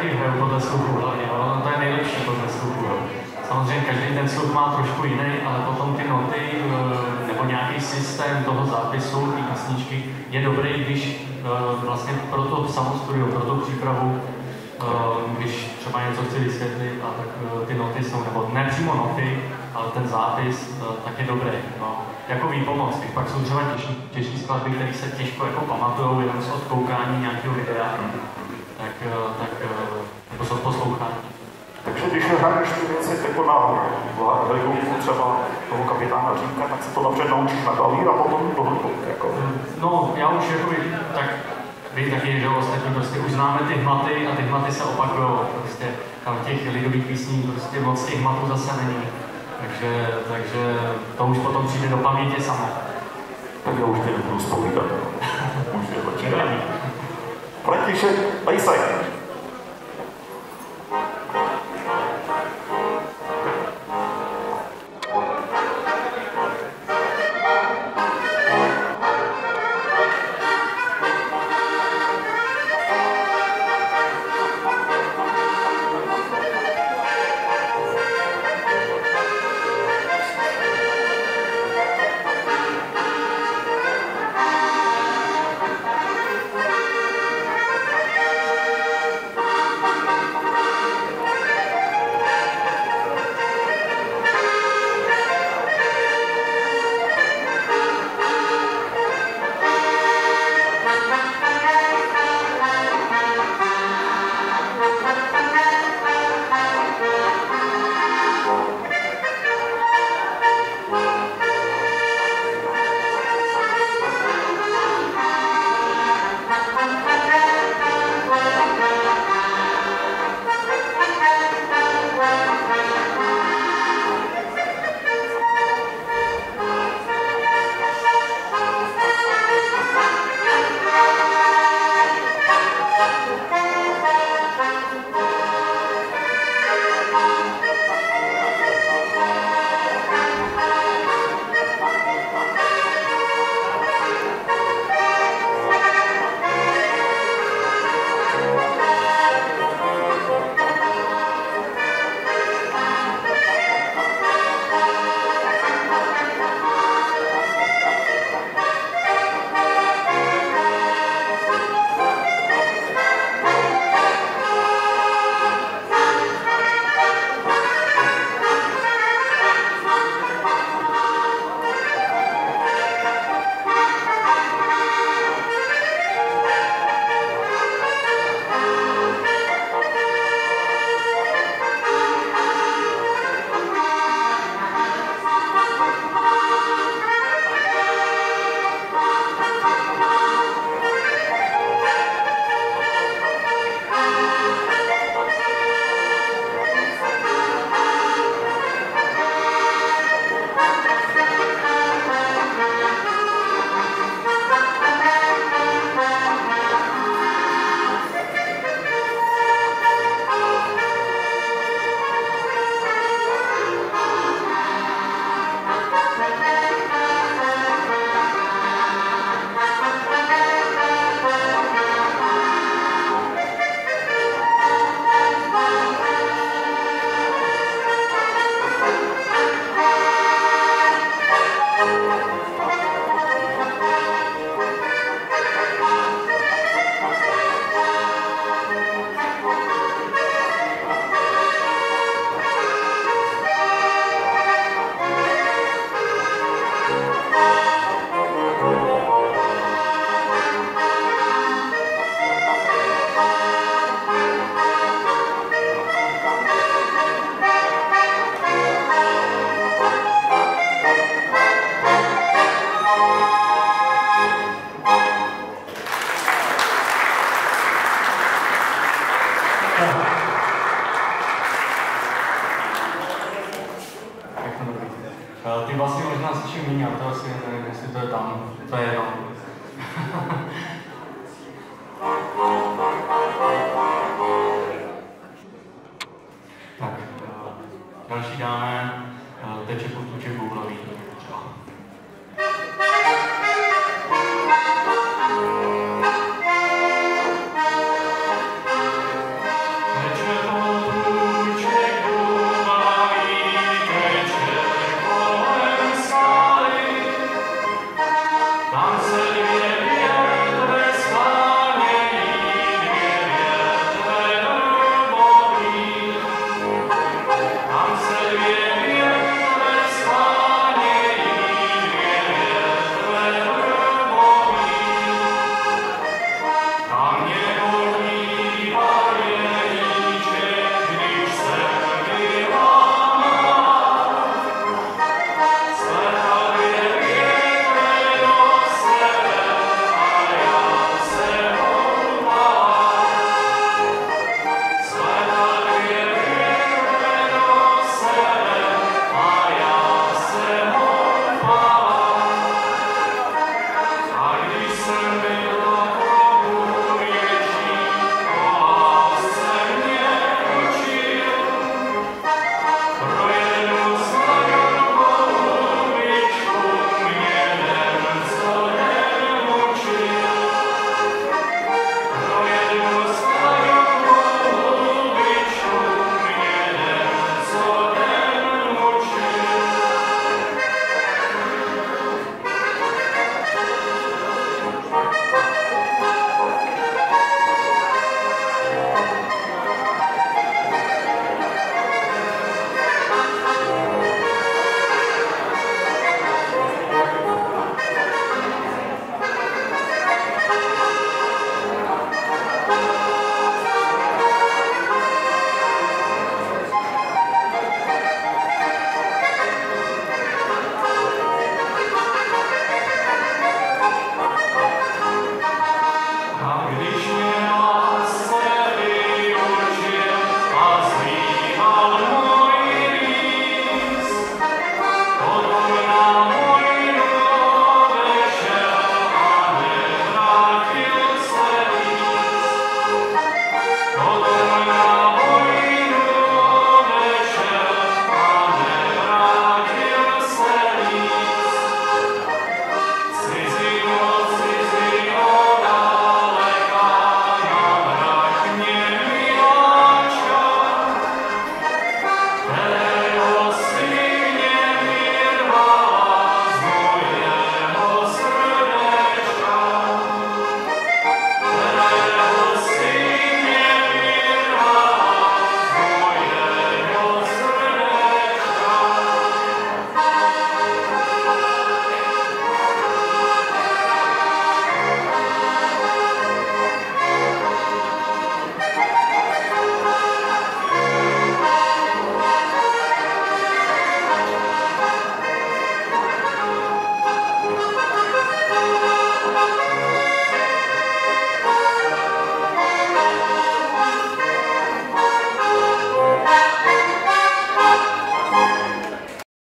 taky hraju podle sluchu hlavně, ale to je nejlepší podle sluchu. Samozřejmě každý ten sluch má trošku jiný, ale potom ty noty eh, nebo nějaký systém toho zápisu, té písničky je dobrý, když eh, vlastně pro to samostudio, pro tu přípravu, eh, když třeba něco chci vysvětlit a tak ty noty jsou, nebo ne přímo noty, ale ten zápis, tak je dobrý. No. Jako výpomoc, když pak jsou třeba těžší, těžší skladby, které se těžko jako pamatují jenom z odkoukání nějakého videa, tak, tak jako z poslouchání. Takže když hraješ ty věci jako na hligovku třeba toho kapitána Římka, tak se to dobře naučíš na klavír a potom do hligovky. Jako. No, já už jako tak vy taky, že ostatní prostě už známe ty hmaty a ty hmaty se opakují. Prostě tam těch lidových písní prostě moc těch hmatů zase není. Takže, takže to už potom přijde do paměti samo. Tak já už tě nebudu vzpomínat. už je to František Lejsek.